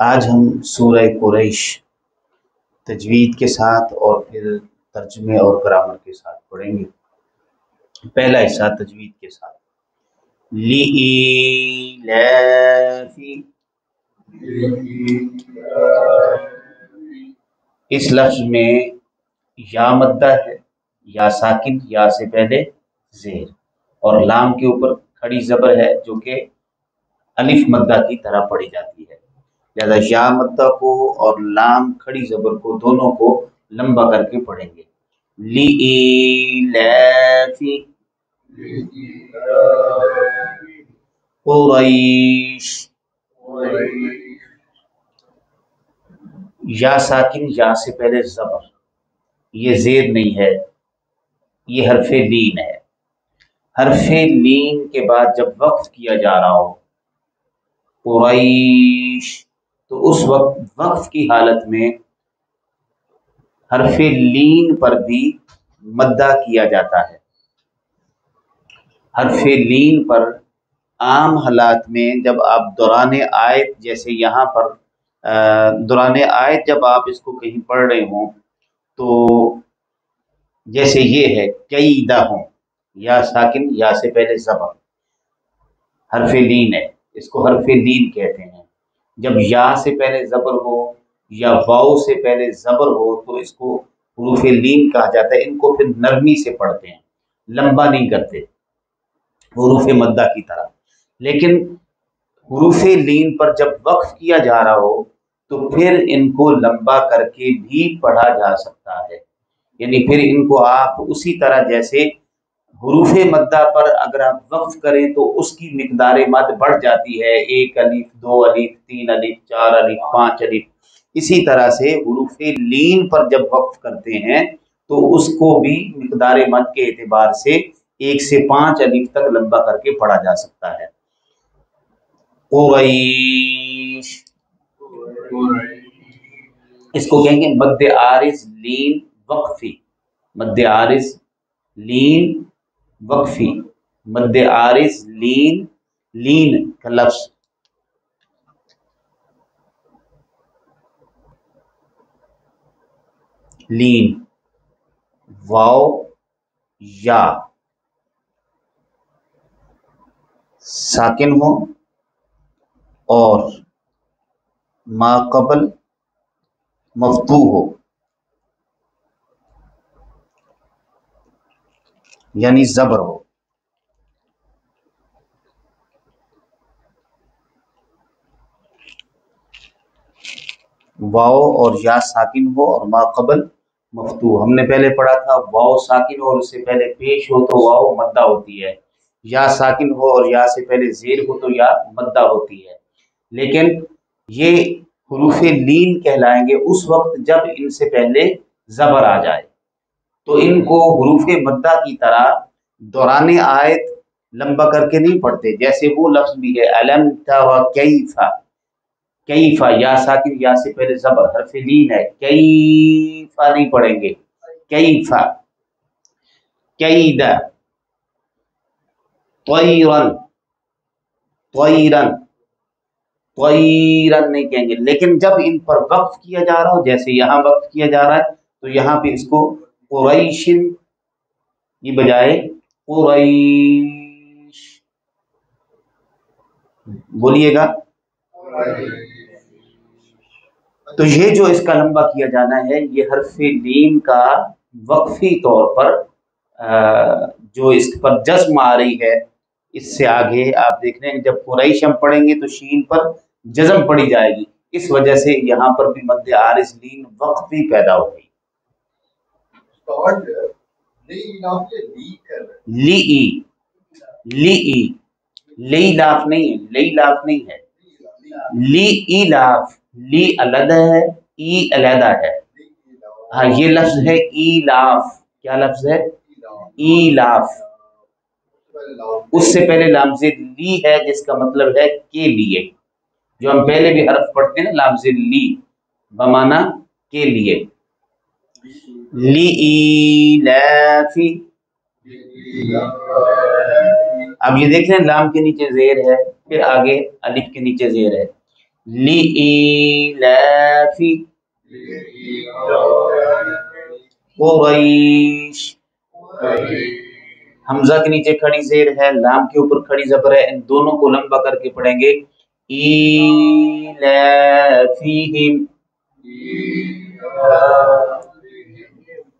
आज हम सूरह कुरैश तजवीद के साथ और फिर तर्जमे और ग्रामर के साथ पढ़ेंगे पहला हिस्सा तजवीद के साथ। लीलाफी इस लफ्ज में या मद्दा है, या साकिन, या से पहले जेर। और लाम के ऊपर खड़ी जबर है, जो कि अलिफ मद्दा की तरह पढ़ी जाती है। लिहाजा या मद्दा को और लाम खड़ी जबर को दोनों को लंबा करके पढ़ेंगे। लीलाफी या साकिन, या से पहले जबर। ये जेर नहीं है, ये हरफे लीन है। हरफे लीन के बाद जब वक्फ किया जा रहा हो कुरैश तो उस वक्त वक्फ की हालत में हरफे लीन पर भी मद्दा किया जाता है। हरफे लीन पर आम हालात में जब आप दौरान आयत जैसे यहाँ पर दौरान आयत जब आप इसको कहीं पढ़ रहे हों तो जैसे ये है कई दा हो, या साकिन, या से पहले जबर हरफ लीन है, इसको हरफ लीन कहते हैं। जब या से पहले ज़बर हो, या वाओ से पहले ज़बर हो तो इसको हरूफ लीन कहा जाता है। इनको फिर नरमी से पढ़ते हैं। लंबा नहीं करते। हरूफ मद्दा की तरह। लेकिन हरूफ लीन पर जब वक्फ किया जा रहा हो तो फिर इनको लंबा करके भी पढ़ा जा सकता है। यानी फिर इनको आप उसी तरह जैसे हरूफ मद्दा पर अगर आप वक्फ करें तो उसकी मकदार मद बढ़ जाती है। एक अलिफ, दो अलिफ, तीन अलिफ, चार अलिफ, पाँच अलिफ। इसी तरह से हरूफ लीन पर जब वक्फ करते हैं तो उसको भी मकदार मद के एतबार से एक से पाँच अलिफ तक लंबा करके पढ़ा जा सकता है। इसको कहेंगे मध्य आरिज लीन वक्फी। मध्य आरिज लीन वक्फी। मद आरिस लीन लीन का लफ्ज। लीन। वाओ या। साकिन हो और माकबल मफतू हो। यानी जबर हो। वाओ और या साकिन हो और माकबल मफतू। हमने पहले पढ़ा था वाओ साकिन और उससे पहले पेश हो तो वाओ मद्दा होती है। या साकिन हो और या से पहले जेर हो तो या मद्दा होती है। लेकिन ये हरूफ लीन कहलाएँगे उस वक्त जब इनसे पहले जबर आ जाए। तो इनको हरूफ मद्दा की तरह दौरान आयत लंबा करके नहीं पढ़ते, जैसे वो लफ्ज भी है, अलम कैफा। कैफा, या साकिन, या से पहले जबर, हरफ लीन है, कैफा नहीं पढ़ेंगे। कैफा, कैदा। त्वरन त्वरन त्वरन नहीं कहेंगे। लेकिन जब इन पर वक्फ किया जा रहा हो, जैसे यहाँ वक्त किया जा रहा है तो यहाँ पे इसको कुरैशिन की बजाय कुरैश। बोलिएगा। तो ये जो इसका लंबा किया जाना है, ये हरफ लीन का वक्फी तौर पर जो इस पर जज्म आ रही है इससे आगे आप देख रहे हैं जब कुरैश हम पढ़ेंगे तो शीन पर जजम पड़ी जाएगी। इस वजह से यहाँ पर भी मध्य आरिस लीन वक्त भी पैदा हो गई। ली ई ली ई ली लाफ नहीं है ली लाफ नहीं है। ली ई लाफ ली अलहदा है ई अलहदा है। हाँ ये लफ्ज है ई लाफ। क्या लफ्ज है? ई लाफ। उससे पहले लामजे ली है, जिसका मतलब है के लिए। जो हम पहले भी हरफ पढ़ते हैं लामजे ली, बमाना के लिए। ली लाफी अब ये देख रहे हैं, लाम के नीचे जेर है, फिर आगे अलिफ के नीचे जेर है। ली लाफी हमजा के नीचे खड़ी जेर है लाम के ऊपर खड़ी जबर है इन दोनों को लंबा करके पढ़ेंगे ईलाफिहिम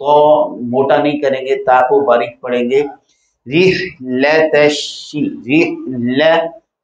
तो मोटा नहीं करेंगे ता को बारीक पढ़ेंगे रिहलत रिहल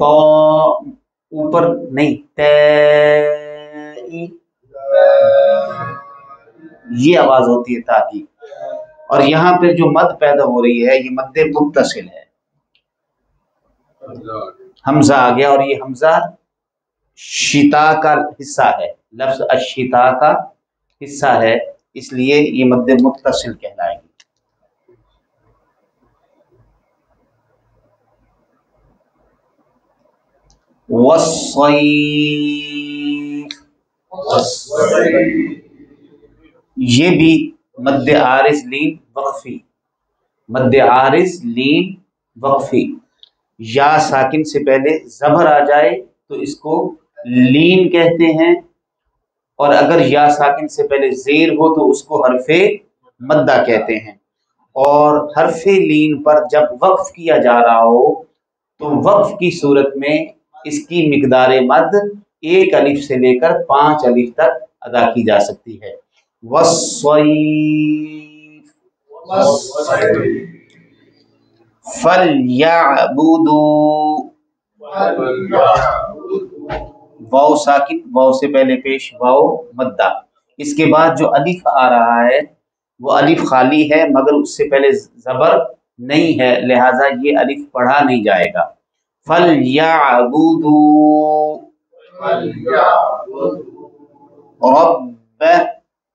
तो ऊपर नहीं ते ये आवाज होती है ताकि और यहाँ पे जो मद पैदा हो रही है ये मद मुतसिल है हमजा आ गया और ये हमजा शिता का हिस्सा है। लफ्ज अशिता का हिस्सा है, इसलिए ये मद मुतसिल कहलाएगी। ये भी मद आरिस लीन वक्फी। मद आरिस लीन वक्फी। या साकिन से पहले जबर आ जाए तो इसको लीन कहते हैं। और अगर या साकिन से पहले जेर हो तो उसको हरफे मद्दा कहते हैं। और हरफे लीन पर जब वक्फ किया जा रहा हो तो वक्फ की सूरत में इसकी मकदार मद एक अलिफ से लेकर पाँच अलिफ तक अदा की जा सकती है। फल वाओ साकिन वाओ से पहले पेश वाओ मद्दा। इसके बाद जो अलिफ आ रहा है वो अलिफ खाली है मगर उससे पहले जबर नहीं है लिहाजा ये अलिफ पढ़ा नहीं जाएगा। फल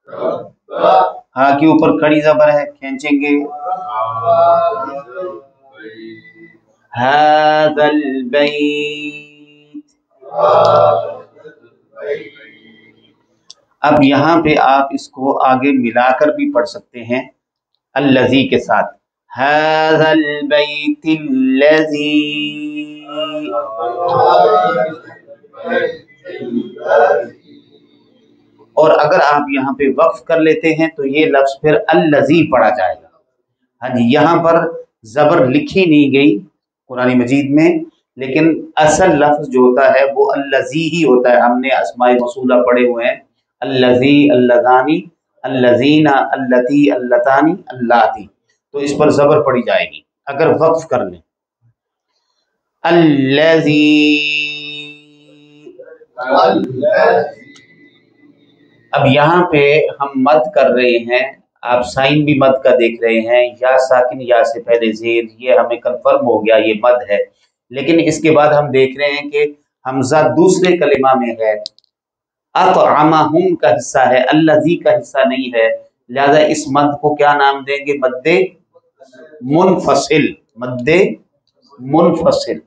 रब हाँ के ऊपर कड़ी जबर है खींचेंगे। हादल बैत। अब यहाँ पे आप इसको आगे मिलाकर भी पढ़ सकते हैं, अल्लजी के साथ। और अगर आप यहाँ पे वक्फ कर लेते हैं तो ये लफ्ज फिर अल्लजी पढ़ा जाएगा। हाँ जी, यहाँ पर जबर लिखी नहीं गई कुरानी मजीद में। लेकिन असल लफ्ज जो होता है, वो अल्लजी ही होता है। हमने असमाय मसूला पढ़े हुए हैं। अल्लजी, अल्लजानी, अल्लजीना, अल्लती, अल्लतानी, अल्लाती। तो इस पर जबर पड़ी जाएगी, अगर वक्फ कर लें। अब यहाँ पे हम मद कर रहे हैं। आप साइन भी मद का देख रहे हैं। या साकिन या से पहले जेर, ये हमें कंफर्म हो गया, ये मद है। लेकिन इसके बाद हम देख रहे हैं कि हमजा दूसरे कलिमा में है। अतआमाहुम का हिस्सा है, अल्लाजी का हिस्सा नहीं है। लिहाजा इस मद को क्या नाम देंगे? मद्दे मुनफसिल मद्दे मुनफसिल।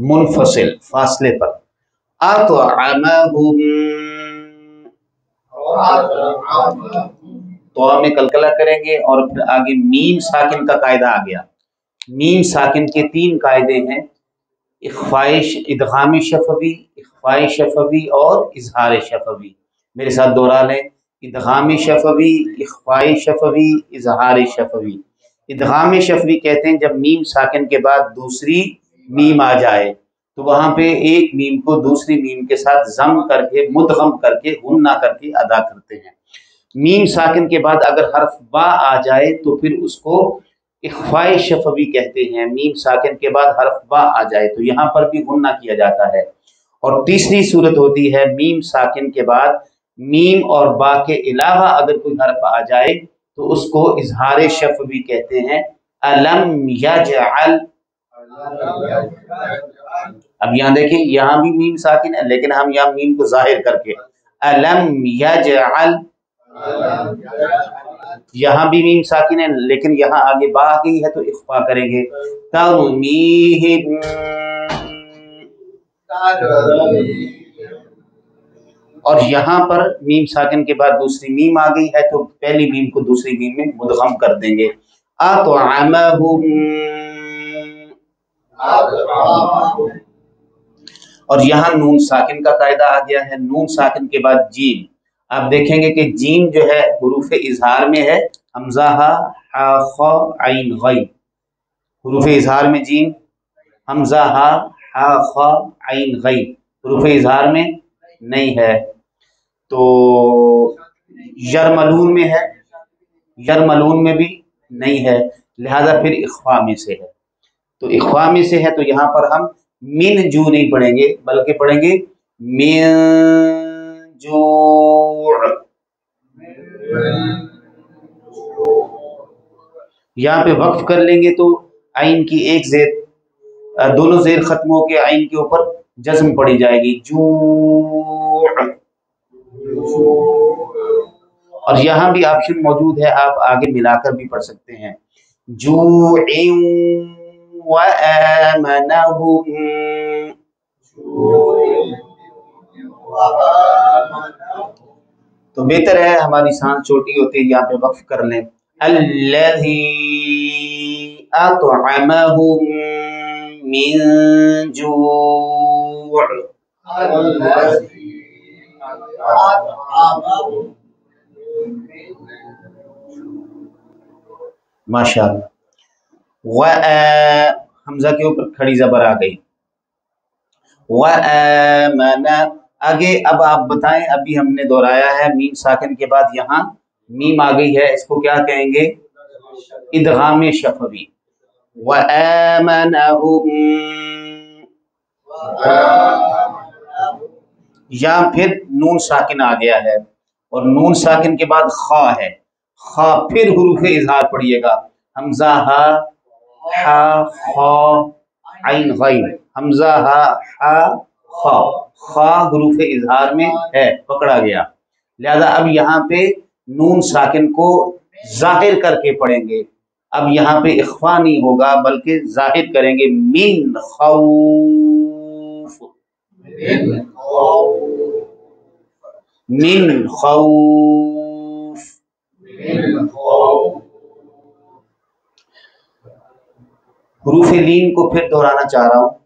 मुनफसिल, फासले पर। तो में कलकला करेंगे और फिर आगे मीम साकिन का कायदा आ गया। मीम साकिन के तीन कायदे हैं इख्वाइश इदगामी शफवी इख्वाई शफवी और इजहार शफवी। मेरे साथ दोहरा लें, इदगामी शफवी इख्वाई शफवी, इजहार शफवी। इदगामी शफवी कहते हैं जब मीम साकिन के बाद दूसरी मीम आ जाए। तो वहाँ पे एक मीम को दूसरी मीम के साथ जम करके, मुदगम करके गुन्ना करके अदा करते हैं। मीम साकिन के बाद अगर हर्फ बा आ जाए तो फिर उसको इख्फाए शफवी कहते हैं। मीम साकिन के बाद हरफ बा आ जाए तो यहाँ पर भी गुन्ना किया जाता है। और तीसरी सूरत होती है मीम साकिन के बाद। मीम और बा के अलावा अगर कोई हर्फ आ जाए तो उसको इजहार शफवी कहते हैं। अलम यजअल अब यहाँ देखिए यहाँ भी मीम साकिन है, लेकिन हम यहाँ मीम को ज़ाहिर करके, अलम यजअल, यहाँ भी मीम साकिन है, लेकिन यहाँ आगे बा गई है तो इख्फा करेंगे। और यहाँ पर मीम साकिन के बाद दूसरी मीम आ गई है तो पहली मीम को दूसरी मीम में मुदगम कर देंगे। आ तो और यहाँ नून साकिन का कायदा आ गया है। नून साकिन के बाद जीम आप देखेंगे कि जीम जो है, हरूफ इजहार में है। हमजा आइन गई हरूफ इजहार में जीम हमजा आइन गई हरूफ इजहार में नहीं है। तो यरमलून में है। यरमलून में भी नहीं है। लिहाजा फिर इख्वा में से है। तो इख्वा में से है तो यहाँ पर हम मिन जू नहीं पढ़ेंगे, बल्कि पढ़ेंगे मिन यहाँ पे वक्फ कर लेंगे तो आइन की एक जेर दोनों जेर खत्म होकर आइन के ऊपर जज्म पड़ी जाएगी, जू। और यहाँ भी ऑप्शन मौजूद है, आप आगे मिलाकर भी पढ़ सकते हैं। जू तो बेहतर है हमारी सांस छोटी होती है यहाँ पे वक्फ कर लें। माशा हमजा के ऊपर खड़ी जबर आ गई। व आगे, अब आप बताएँ, अभी हमने दोहराया है, मीम साकिन के बाद यहाँ मीम आ गई है, इसको क्या कहेंगे? इदगाम शफवी। व या फिर नून साकिन आ गया है, और नून साकिन के बाद खा है। खा फिर हरूफ इजहार पढ़िएगा। हमजा हा हा खा आइन गैन हमजा हा हा खा। खा हरूफ इजहार में है पकड़ा गया। लिहाजा अब यहाँ पे नून साकिन को ज़ाहिर करके पढ़ेंगे। अब यहाँ पे इख्वा नहीं होगा बल्कि ज़ाहिर करेंगे मिन खौफ। मिन खौफ। हरूफ लीन को फिर दोहराना चाह रहा हूँ।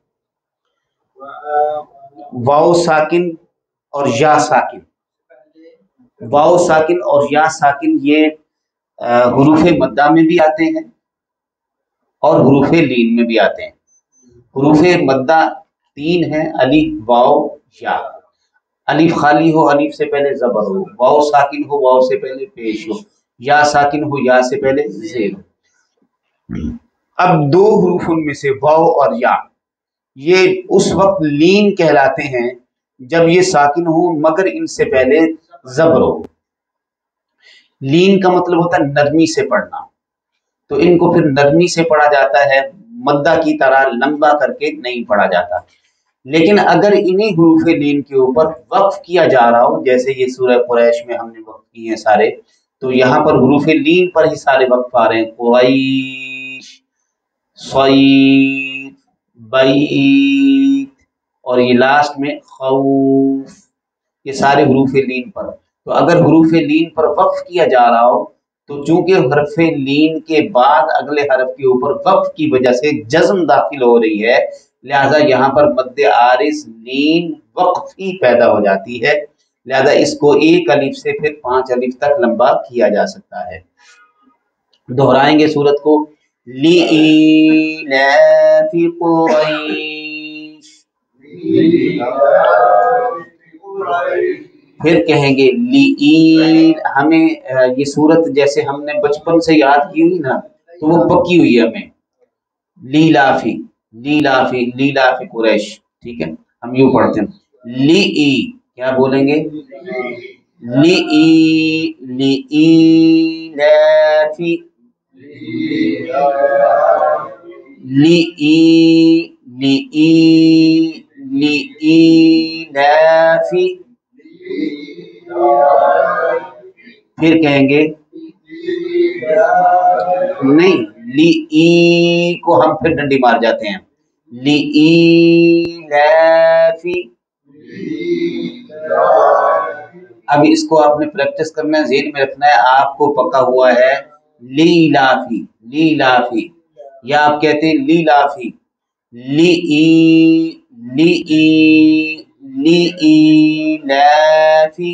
वाओ साकिन और या साकिन। वाओ साकिन और या साकिन ये हरूफ मद्दा में भी आते हैं और हरूफ लीन में भी आते हैं। हरूफ मद्दा तीन है, अलीफ, वाओ, या। अलीफ खाली हो, अलीफ से पहले जबर हो। वाओ साकिन हो, वाओ से पहले पेश हो। या साकिन हो, या से पहले जेर अब दो हरूफ उनमें से वाओ और या। ये उस वक्त लीन कहलाते हैं जब ये साकिन हो, मगर इनसे पहले जबर हो। लीन का मतलब होता है नरमी से पढ़ना। तो इनको फिर नरमी से पढ़ा जाता है मद्दा की तरह लंबा करके नहीं पढ़ा जाता। लेकिन अगर इन्हीं हरूफ लीन के ऊपर वक्फ किया जा रहा हो, जैसे ये सूरह कुरैश में हमने वक्फ किए हैं सारे तो यहाँ पर हरूफ लीन पर ही सारे वक्फ आ रहे हैं। कुरैश बैत और ये लास्ट में खौफ। ये सारे हरूफ लीन पर। तो अगर हरूफ लीन पर वक्फ किया जा रहा हो तो चूँकि हरफ लीन के बाद अगले हरफ के ऊपर वक्फ की वजह से जज्म दाखिल हो रही है, लिहाजा यहाँ पर मद आरिस लीन वक्फ ही पैदा हो जाती है। लिहाजा इसको एक अलिफ से फिर पाँच अलिफ तक लंबा किया जा सकता है। दोहराएँगे सूरत को। फिर कहेंगे ली हमें ये सूरत जैसे हमने बचपन से याद की हुई ना तो वो पक्की हुई है हमें। लीलाफी लीलाफी लीलाफी कुरैश, ठीक है? हम यू पढ़ते हैं। ली ई क्या बोलेंगे? ली ई ली ई लाफी ई ली ई लाफी फिर कहेंगे, नहीं ली ई को हम फिर डंडी मार जाते हैं। ली ई लाफी अब इसको आपने प्रैक्टिस करना है, जेल में रखना है, आपको पक्का हुआ है ली लाफी ली लाफी या आप कहते हैं ली लाफी ली ई ली ई ली ई लाफी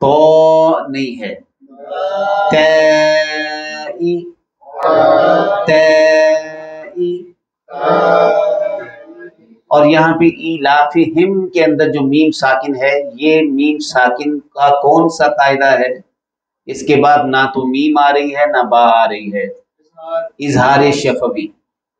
तो नहीं है। तई तई और यहाँ पे इलाफी हिम के अंदर जो मीम साकिन है, ये मीम साकिन का कौन सा कायदा है? इसके बाद ना तो मीम आ रही है, ना बा आ रही है। इजहार शफवी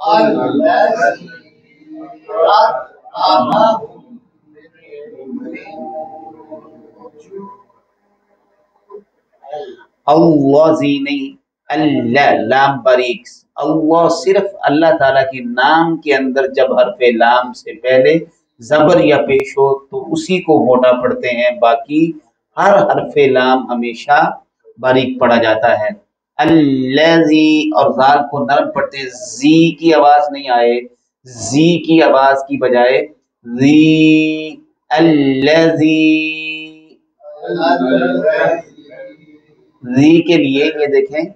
अल्लाह बारीक सिर्फ़ अल्लाह ताला के नाम के अंदर जब हरफे लाम से पहले जबर या पेश हो तो उसी को मोटा पढ़ते हैं। बाकी हर हरफे लाम हमेशा बारीक पढ़ा जाता है। अल्लाजी, और जाल को नरम पढ़ते जी की आवाज़ नहीं आए, जी की आवाज़ की बजाय जी। के लिए ये देखें,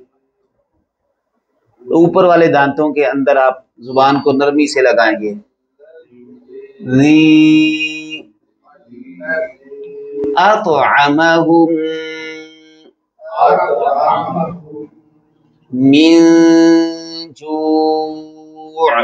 ऊपर वाले दांतों के अंदर आप ज़ुबान को नरमी से लगाएँगे। जी। अतअमहुम मिन जूअ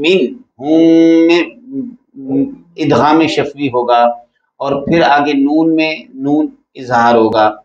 मिन हूम में इदगाम शफवी होगा और फिर आगे नून में नून इजहार होगा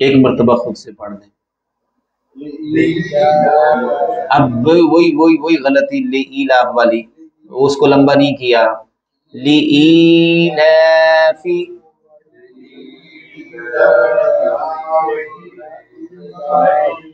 एक मरतबा खुद से पढ़ दें अब वही वही वही गलती ले इला वाली। उसको लंबा नहीं किया। ली इलाफी Thank you.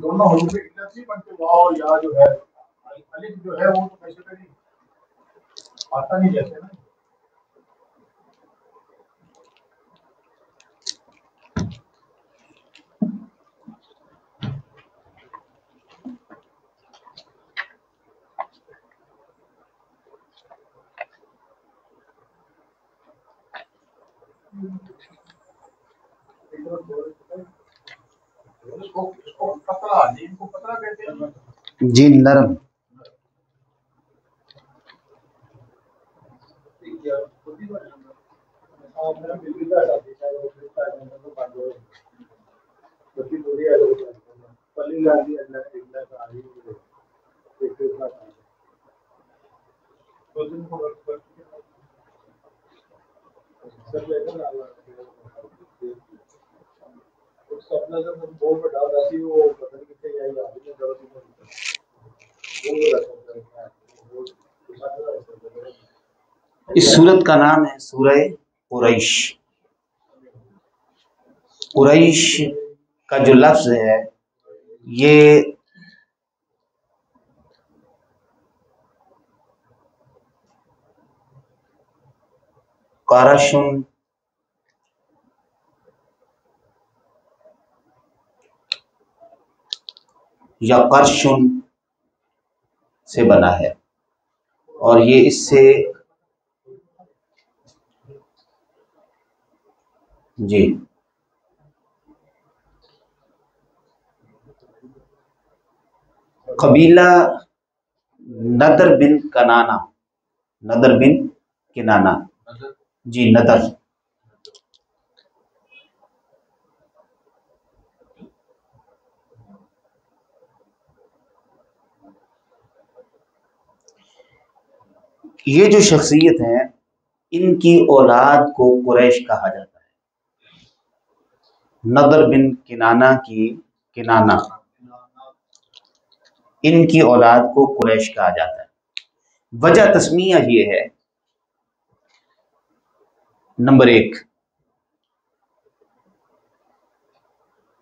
दोनों हरूफ इल्लत बनते या जो है जो है, वो तो आता नहीं जैसे ना। जी नरम सपना जब हम बोल में डाल रही वो पता नहीं कितने यही आदमी ने ज़रूरत नहीं वो रखा इस सूरत का नाम है सूरह कुरैश। कुरैश का जो लफ्ज है ये कारशुन या कर्शुन से बना है। और ये इससे जी। कबीला नदर बिन कनाना। नदर बिन किनाना। जी नदर ये जो शख्सियत है, इनकी औलाद को कुरैश कहा जाता है। नदर बिन किनाना की किनाना। इनकी औलाद को कुरैश कहा जाता है। वजह तस्मिया ये है नंबर एक।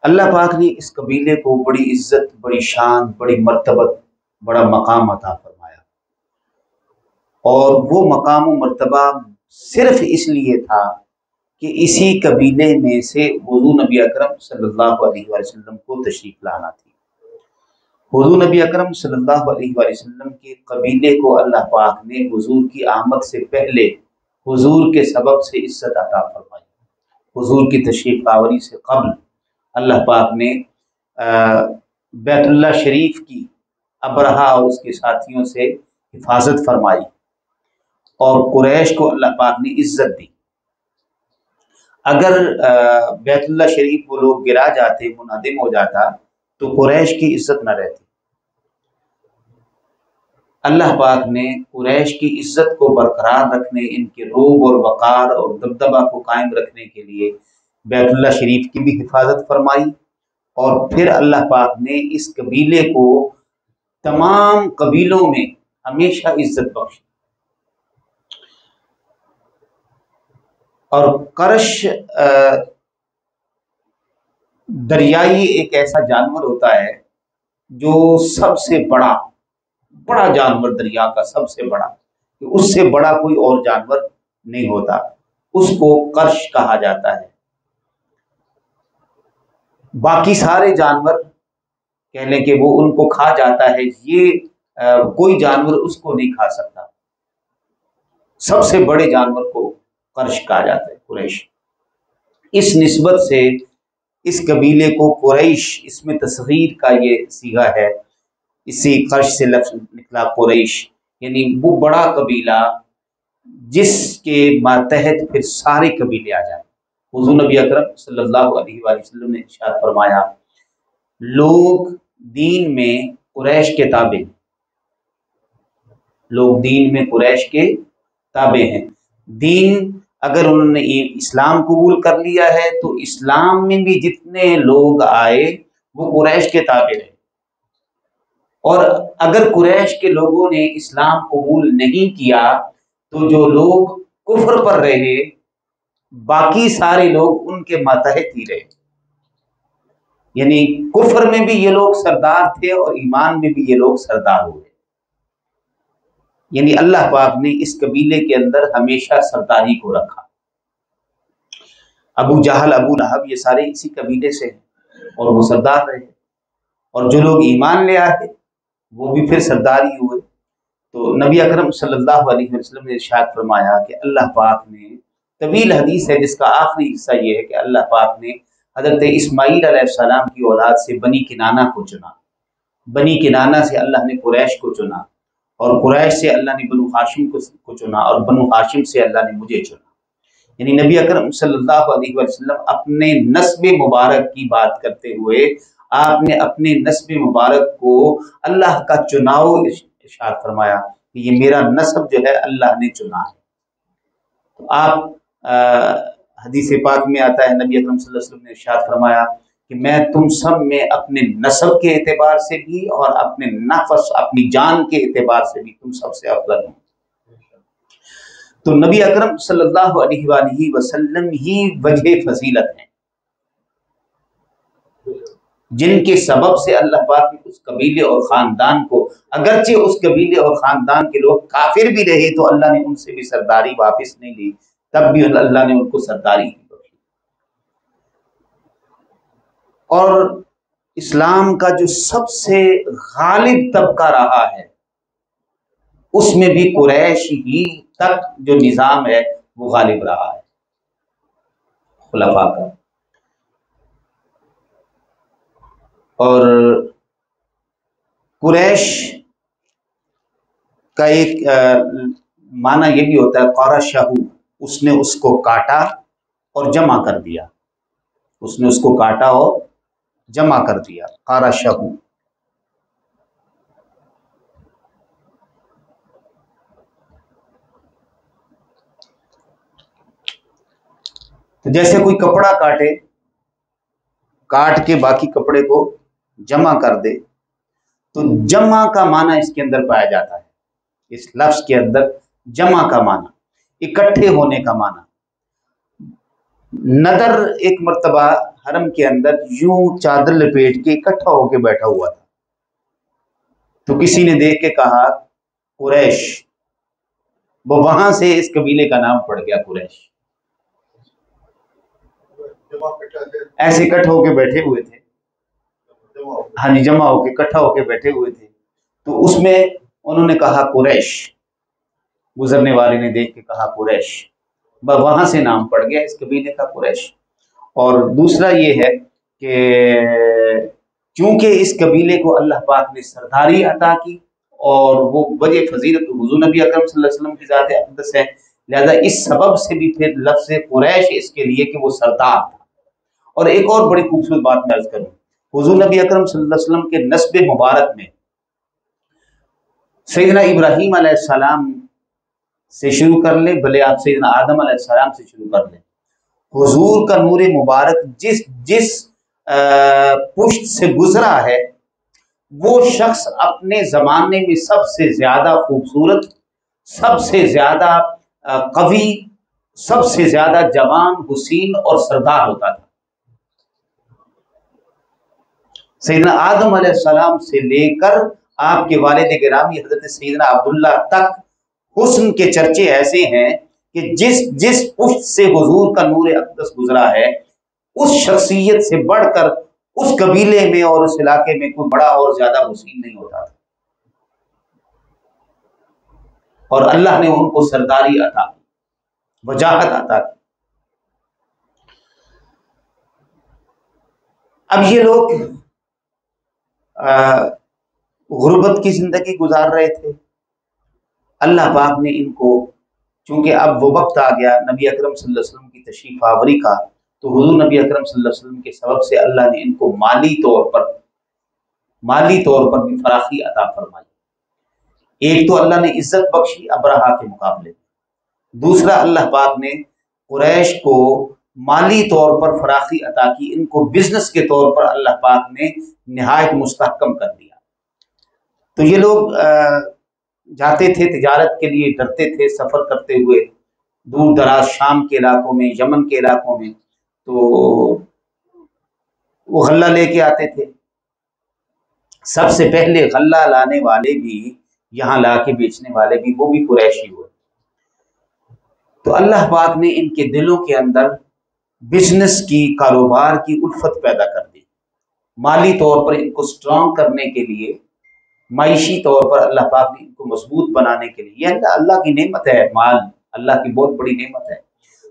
अल्लाह पाक ने इस कबीले को बड़ी इज़्ज़त, बड़ी शान, बड़ी मर्तबत, बड़ा मकाम अता फरमाया। और वो मकाम मर्तबा सिर्फ़ इसलिए था कि इसी कबीले में से हुजूर नबी अकरम सल्लल्लाहु अलैहि वसल्लम को तशरीफ़ लाना थी। हुजूर नबी अकरम सल्लल्लाहु अलैहि वसल्लम के कबीले को अल्लाह पाक ने हुजूर की आमद से पहले हुजूर के सबब से इज़्ज़त अता फरमाई। हुजूर की तशरीफ़ आवरी से कबल अल्लाह पाक ने बैतुल्ला शरीफ की अबरहा और उसके साथियों से हिफाजत फरमाई और कुरैश को अल्लाह पाक ने इज़्ज़त दी। अगर बैतुल्ला शरीफ वो लोग गिरा जाते, मुनादिम हो जाता तो कुरैश की इज़्ज़त न रहती। अल्लाह पाक ने कुरैश की इज़्ज़त को बरकरार रखने, इनके रोब और वक़ार और दबदबा को कायम रखने के लिए बैतुल्ला शरीफ की भी हिफाजत फरमाई और फिर अल्लाह पाक ने इस कबीले को तमाम कबीलों में हमेशा इज़्ज़त बख्शी। और करश दरियाई एक ऐसा जानवर होता है जो सबसे बड़ा बड़ा जानवर दरिया का सबसे बड़ा उससे बड़ा कोई और जानवर नहीं होता। उसको कर्श कहा जाता है। बाकी सारे जानवर कह लें कि वो उनको खा जाता है ये आ, कोई जानवर उसको नहीं खा सकता। सबसे बड़े जानवर को कर्श कहा जाता है कुरैश। इस निस्बत से इस कबीले को कुरैश इसमें तस्वीर का ये सीगा है। इसी कर्श से लफ्ज निकला कुरैश। यानी वो बड़ा कबीला, जिसके मातहत फिर सारे कबीले आ जाए। हुजूर नबी अकरम सल्लल्लाहु ने इरशाद फरमाया, लोग दीन में कुरैश के ताबे लोग दीन में कुरैश के ताबे हैं। दीन अगर उन्होंने इस्लाम कबूल कर लिया है तो इस्लाम में भी जितने लोग आए, वो कुरैश के ताबे रहे। और अगर कुरैश के लोगों ने इस्लाम कबूल नहीं किया तो जो लोग कुफर पर रहे, बाकी सारे लोग उनके मातहत ही रहे। यानी कुफर में भी ये लोग सरदार थे और ईमान में भी ये लोग सरदार हुए। यानी अल्लाह पाक ने इस कबीले के अंदर हमेशा सरदारी को रखा। अबू जहल, अबू लहब, ये सारे इसी कबीले से हैं और वो सरदार रहे। और जो लोग ईमान ले आए वो भी फिर सरदार ही हुए। तो नबी अकरम सल्लल्लाहु अलैहि वसल्लम ने इरशाद फरमाया कि अल्लाह पाक ने तवील हदीस है, जिसका आखिरी हिस्सा ये है कि अल्लाह पाक ने हज़रत इस्माईल सलाम की औलाद से बनी किनाना को चुना। बनी किनाना से अल्लाह ने कुरैश को चुना और कुरैश से अल्लाह ने बनु हाशिम को चुना और बनु हाशिम से अल्लाह ने मुझे चुना। यानी नबी अकरम सल्लल्लाहु अलैहि वसल्लम अपने नस्ब मुबारक की बात करते हुए आपने अपने नस्ब मुबारक को अल्लाह का चुनाव इशार फरमाया कि ये मेरा नस्ब जो है, अल्लाह ने चुना है। तो आप हदीस पाक में आता है, नबी अकरम सल्लल्लाहु अलैहि वसल्लम ने इशार फरमाया कि मैं तुम सब में अपने नस्ब के एतबार से भी और अपने नफस, अपनी जान के एतबार से भी तुम सबसे अफजल हूँ। तो नबी अकरम सल्लल्लाहु अलैहि वसल्लम ही वजह फजीलत है। जिनके सबब से अल्लाह पाक ने उस कबीले और ख़ानदान को, अगरचे उस कबीले और ख़ानदान के लोग काफिर भी रहे तो अल्लाह ने उनसे भी सरदारी वापस नहीं ली। तब भी अल्लाह ने उनको सरदारी दी और इस्लाम का जो सबसे गालिब तबका रहा है, उसमें भी कुरैश ही तक जो निज़ाम है, वो गालिब रहा है। खुलाफा का। और कुरैश का एक आ, माना यह भी होता है कौरा शाहू उसने उसको काटा और जमा कर दिया। उसने उसको काटा और जमा कर दिया कारा शहू तो जैसे कोई कपड़ा काटे काट के बाकी कपड़े को जमा कर दे तो जमा का माना इसके अंदर पाया जाता है। इस लफ्ज के अंदर जमा का माना, इकट्ठे होने का माना। नदर एक मरतबा हरम के अंदर यूँ चादर लपेट के इकट्ठा होके बैठा हुआ था। तो किसी ने देख के कहा, कुरैश। वो वहाँ से इस कबीले का नाम पड़ गया, कुरैश। ऐसे इकट्ठा होके बैठे हुए थे। हाँ जी जमा होके, इकट्ठा होके बैठे हुए थे। तो उसमें उन्होंने कहा, कुरैश। गुजरने वाले ने देख के कहा, कुरैश। वहाँ से नाम पड़ गया इस कबीले का, कुरैश। और दूसरा ये है कि क्योंकि इस कबीले को अल्लाह पाक ने सरदारी अता की और वो वजह फजीलत हजू नबी अकरम वसल्लम की ज़ात अकदस है, लिहाजा इस सबब से भी फिर लफ्ज़ कुरैश इसके लिए कि वो सरदार था। और एक और बड़ी खूबसूरत बात मैं अर्ज़ करूँ। हजू नबी अकरम वसल्लम के नस्ब मुबारक में सैदना इब्राहिम सलाम से शुरू कर ले, भले आप सैदना आदम सलाम से शुरू कर लें। हुजूर का नूर मुबारक जिस जिस पुश्त से गुजरा है, वो शख्स अपने ज़माने में सबसे ज़्यादा खूबसूरत, सबसे ज़्यादा कवि, सबसे ज़्यादा जवान, हुसीन और सरदार होता था। सैदना आदम सलाम से लेकर आपके वालिद गिरामी हज़रत सैदना अब्दुल्ला तक हुस्न के चर्चे ऐसे हैं कि जिस जिस पुष्ट से हुजूर का नूर अकदस गुजरा है, उस शख्सियत से बढ़कर उस कबीले में और उस इलाके में कोई बड़ा और ज़्यादा हुसीन नहीं होता था। और अल्लाह ने उनको सरदारी अता वजाहत अता की। अब ये लोग गुर्बत की ज़िंदगी गुजार रहे थे। अल्लाह पाक ने इनको, चूँकि अब वो वक्त आ गया नबी अकरम वसल्लम की तशरीफ़ आवरी का तो हजू नबी अकरम वसल्लम के सबब से अल्लाह ने इनको माली तौर पर, माली तौर पर भी फराखी अता फरमाई। एक तो अल्लाह ने इज़्ज़त बख्शी अबराहा के मुकाबले। दूसरा, अल्लाह पाक ने कुरैश को माली तौर पर फराखी अता की, इनको बिज़नेस के तौर पर अल्लाह पाक ने नहायत मुस्तकम कर दिया। तो ये लोग जाते थे तजारत के लिए, डरते थे सफ़र करते हुए, दूर दराज शाम के इलाकों में, यमन के इलाकों में तो वो गल्ला लेके आते थे। सबसे पहले गल्ला लाने वाले भी, यहाँ ला के बेचने वाले भी, वो भी कुरैशी हुए। तो अल्लाह पाक ने इनके दिलों के अंदर बिज़नेस की, कारोबार की उल्फत पैदा कर दी। माली तौर पर इनको स्ट्रांग करने के लिए, माइशी तौर पर अल्लाह पाक ने इनको मज़बूत बनाने के लिए यह अल्लाह की नेमत है माल, अल्लाह की बहुत बड़ी नेमत है।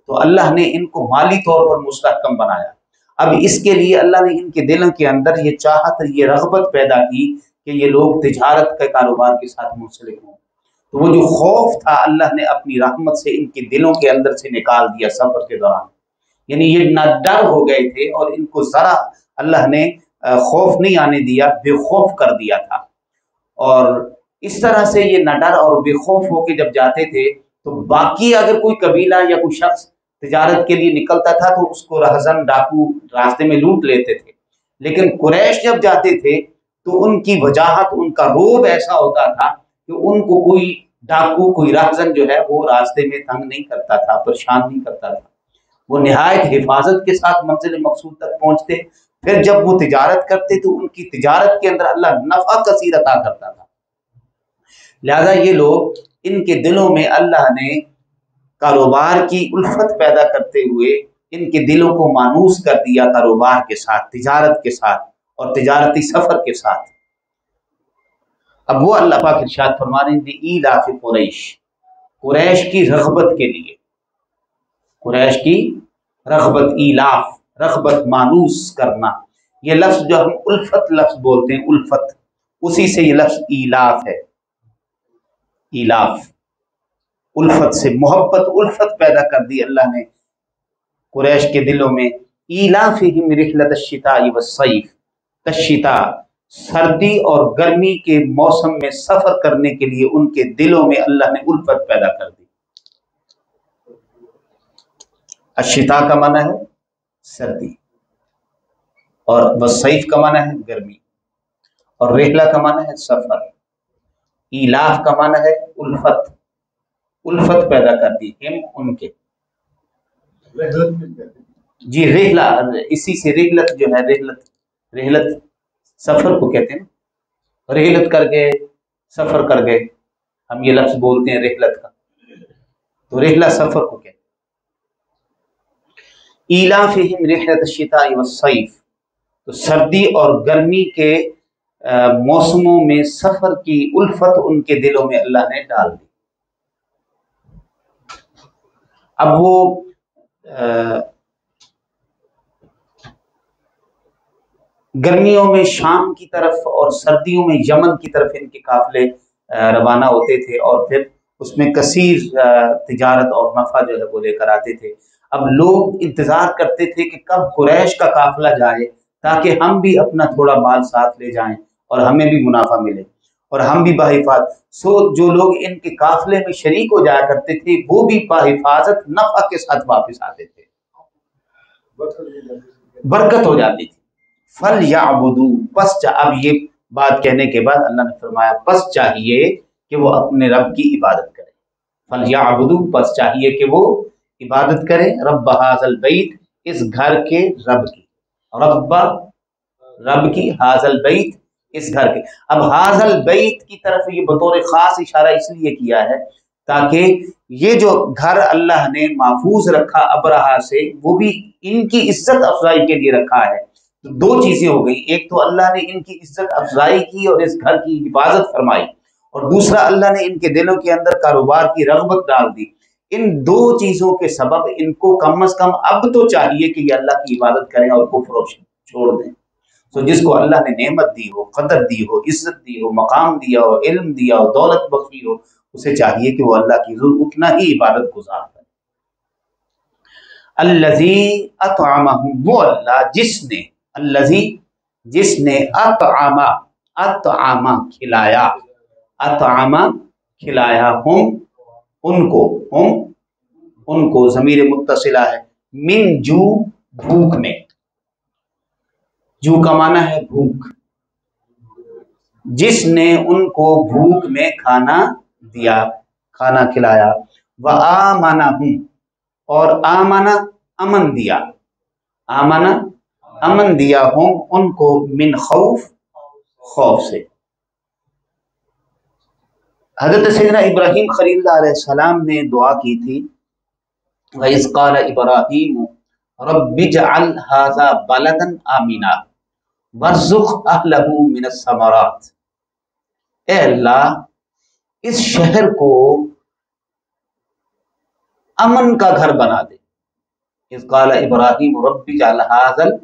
तो अल्लाह ने इनको माली तौर पर मुस्तकम बनाया। अब इसके लिए अल्लाह ने इनके दिलों के अंदर ये चाहत, ये रगबत पैदा की कि ये लोग तिजारत के कारोबार के साथ मुंसलिक हों। तो वो जो खौफ था, अल्लाह ने अपनी रहमत से इनके दिलों के अंदर से निकाल दिया सफ़र के दौरान। यानी ये ना डर हो गए थे और इनको ज़रा अल्लाह ने खौफ नहीं आने दिया, बेखौफ कर दिया था। और इस तरह से ये न डर और बेखौफ होके जब जाते थे तो बाकी अगर कोई कबीला या कोई शख्स तजारत के लिए निकलता था तो उसको रहजन डाकू रास्ते में लूट लेते थे। लेकिन कुरैश जब जाते थे तो उनकी वजाहत, उनका रोब ऐसा होता था कि उनको कोई डाकू, कोई राहजन जो है, वो रास्ते में तंग नहीं करता था, परेशान नहीं करता था। वो नहायत हिफाजत के साथ मंजिल मकसूद तक पहुँचते, फिर जब वो तिजारत करते तो उनकी तिजारत के अंदर अल्लाह नफा कसीर अता करता था। लिहाजा ये लोग, इनके दिलों में अल्लाह ने कारोबार की उल्फत पैदा करते हुए इनके दिलों को मानूस कर दिया कारोबार के साथ, तिजारत के साथ और तिजारती सफ़र के साथ। अब वो अल्लाह पाक इरशाद फरमा रहे थे ईलाफ कुरैश कुरैश की रगबत के लिए, कुरैश की रगबत ईलाफ रगबत मानूस करना। ये लफ्ज जो हम उल्फत लफ्ज बोलते हैं, उल्फत। उसी से ये लफ्ज ईलाफ है। ईलाफ उल्फत से मोहब्बत, उल्फत पैदा कर दी अल्लाह ने। कुरैश के दिलों में ईलाफ ही रिहलत शिता व सईफ। तशिता सर्दी और गर्मी के मौसम में सफ़र करने के लिए उनके दिलों में अल्लाह ने उल्फत पैदा कर दी। अशिता का माना है, सर्दी। और वसैफ का माना है, गर्मी। और रेहला का माना है, सफ़र। इलाफ का माना है, उल्फत। उल्फत पैदा कर दी हिम उनके। जी, रेहला, इसी से रेहलत जो है, रेहलत रेहलत सफ़र को कहते हैं। रेहलत कर गए, सफ़र कर गए। हम ये लफ्ज बोलते हैं रेहलत का। तो रेहला सफ़र को कहते ईला शिता सैफ तो सर्दी और गर्मी के मौसमों में सफ़र की उल्फत उनके दिलों में अल्लाह ने डाल दी। अब वो गर्मियों में शाम की तरफ़ और सर्दियों में यमन की तरफ़ इनके काफिले रवाना होते थे और फिर उसमें कसीर तिजारत और नफ़ा जो है वो लेकर आते थे। अब लोग इंतज़ार करते थे कि कब कुरैश का काफिला जाए, ताकि हम भी अपना थोड़ा माल साथ ले जाएँ और हमें भी मुनाफा मिले। और हम भी बाहिफाजत सो जो लोग इनके काफिले में शरीक हो जाया करते थे, वो भी बाहिफाजत, नफा के साथ वापस आते थे। बरकत हो जाती थी। फल या अबुदू बस अब ये बात कहने के बाद अल्लाह ने फरमाया, बस चाहिए कि वो अपने रब की इबादत करे। फल या अबुदू बस चाहिए कि वो इबादत करें रब हाजल बैत इस घर के रब की। रब रब की हाजल बैत इस घर के। अब हाजल बैत की तरफ़ ये बतौर खास इशारा इसलिए किया है ताकि ये जो घर अल्लाह ने महफूज रखा अबरहा से, वो भी इनकी इज़्ज़त अफजाई के लिए रखा है। तो दो चीज़ें हो गई। एक तो अल्लाह ने इनकी इज़्ज़त अफजाई की और इस घर की हिफाजत फरमाई। और दूसरा, अल्लाह ने इनके दिलों के अंदर कारोबार की रगबत डाल दी। इन दो चीज़ों के सबब इनको कम अज कम अब तो चाहिए कि ये अल्लाह की इबादत करें और कुफर छोड़ दें। तो जिसको अल्लाह ने नेमत दी हो, कदर दी हो, इज़्ज़त दी हो, मकाम दिया हो, इल्म दिया हो, दौलत बख्शी हो, उसे चाहिए कि वो अल्लाह की ज़रूर उतना ही इबादत गुजार करे। अल्लजी वो अल्लाह जिसने, अल्लजी जिसने अतआमा अतआमा खिलाया अतआमा खिलाया हम उनको हम उनको ज़मीर मुतसिला है। मिन जू, भूख में। जू का माना है भूख। जिसने उनको भूख में खाना दिया, खाना खिलाया। वह आ माना हूँ, और आ माना अमन दिया। आमना अमन दिया हूँ उनको मिन खौफ खौफ से। हज़रत सैदना इब्राहिम खलील ने दुआ की थी इब्राहिम आमीना अल्लाह, इस शहर को अमन का घर बना दे। इसकाल इब्राहिम, रब्बी हाजल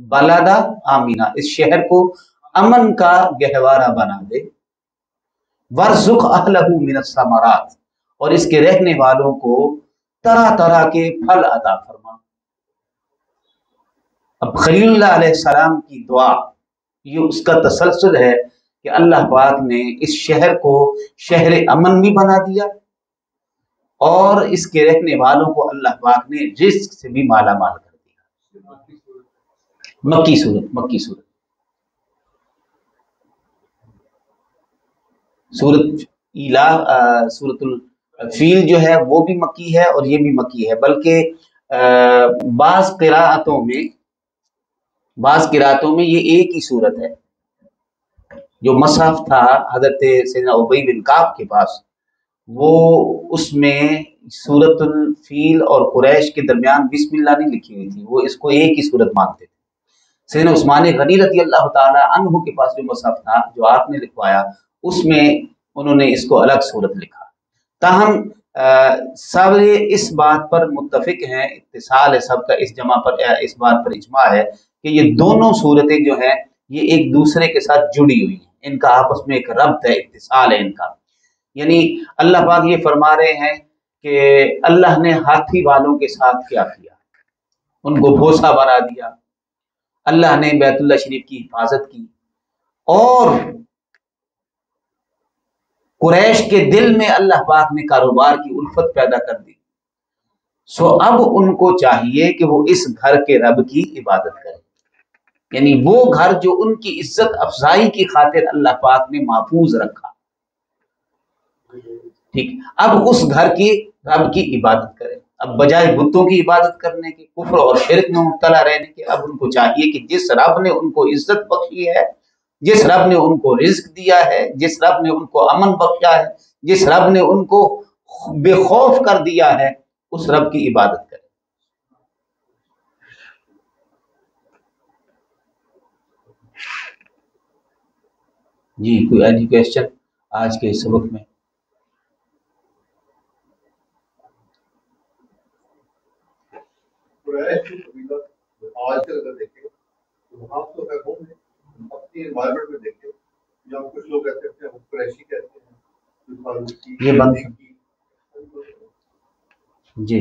बलादा आमीना। इस शहर को अमन का गहवारा बना दे। वर्जुक अहलहू मिनसमरात और इसके रहने वालों को तरह तरह के फल अदा फरमा। अब खलील सलाम की दुआ, ये उसका तसलसल है कि अल्लाह पाक ने इस शहर को शहर अमन भी बना दिया और इसके रहने वालों को अल्लाह पाक ने रिस्क से भी माला माल कर दिया। मक्की सूरत मक्की सूरत। सूरत इला सूरतुल फील जो है, वो भी मक्की है और ये भी मक्की है। बल्कि बाज किरातों में, बाज किरातों में ये एक ही सूरत है। जो मसाफ था हज़रत उबई बिन काब के पास, वो उसमें सूरतुल फील और कुरैश के दरमियान बिस्मिल्लाह नहीं लिखी हुई थी। वो इसको एक ही सूरत मानते थे। सैन उस्मान गनी रती अल्लाह तहु के पास जो मसहफ था, जो आपने लिखवाया उसमें उन्होंने इसको अलग सूरत लिखा। ताहम सब इस बात पर मुतफिक हैं, इत्तिसाल है सबका, इस जमा पर इस बात पर इजमा है कि ये दोनों सूरतें जो हैं, ये एक दूसरे के साथ जुड़ी हुई हैं। इनका आपस में एक रब्त है, इत्तिसाल है इनका। यानी अल्लाह पाक ये फरमा रहे हैं कि अल्लाह ने हाथी वालों के साथ क्या किया? उनको भोसा बना दिया। अल्लाह ने बैतुल्ला शरीफ की हिफाजत की। और कुरैश के दिल में अल्लाह पाक ने कारोबार की उल्फत पैदा कर दी। सो अब उनको चाहिए कि वो इस घर के रब की इबादत करें। यानी वो घर जो उनकी इज़्ज़त अफजाई की खातिर अल्लाह पाक ने महफूज रखा। ठीक, अब उस घर की रब की इबादत करें। अब बजाय बुतों की इबादत करने के, कुफर और शिरक में मुबतला रहने के, अब उनको चाहिए कि जिस रब ने उनको इज़्ज़त बख्शी है जिस रब ने उनको रिस्क दिया है, जिस रब ने उनको अमन बख्शा है, जिस रब ने उनको बेखौफ कर दिया है, उस रब की इबादत करें। जी, कोई एनी क्वेश्चन आज के सबक में? आजकल अगर देखें तो तो है अपनी इन्वायरमेंट में कुछ लोग कहते हैं कुरैशी कहते हैं ये बंद जी।